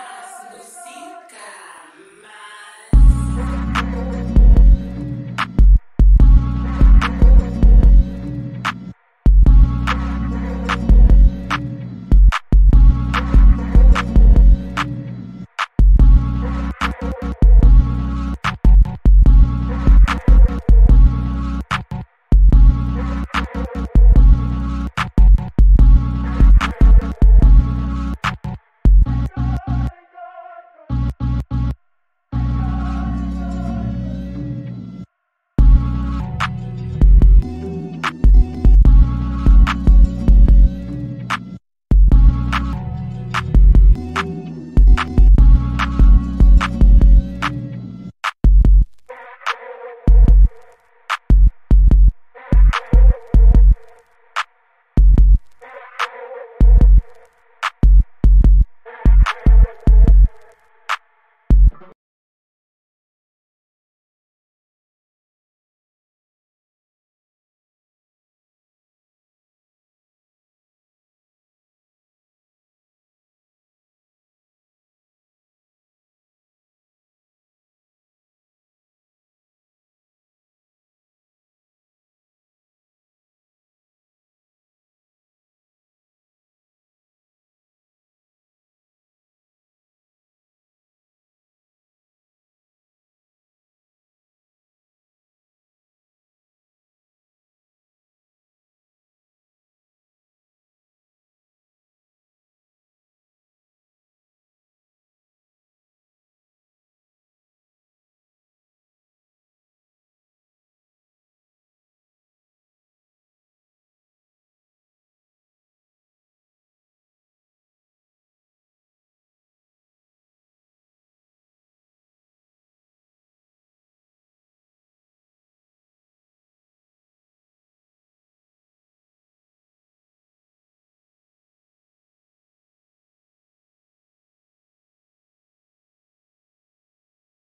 Más música.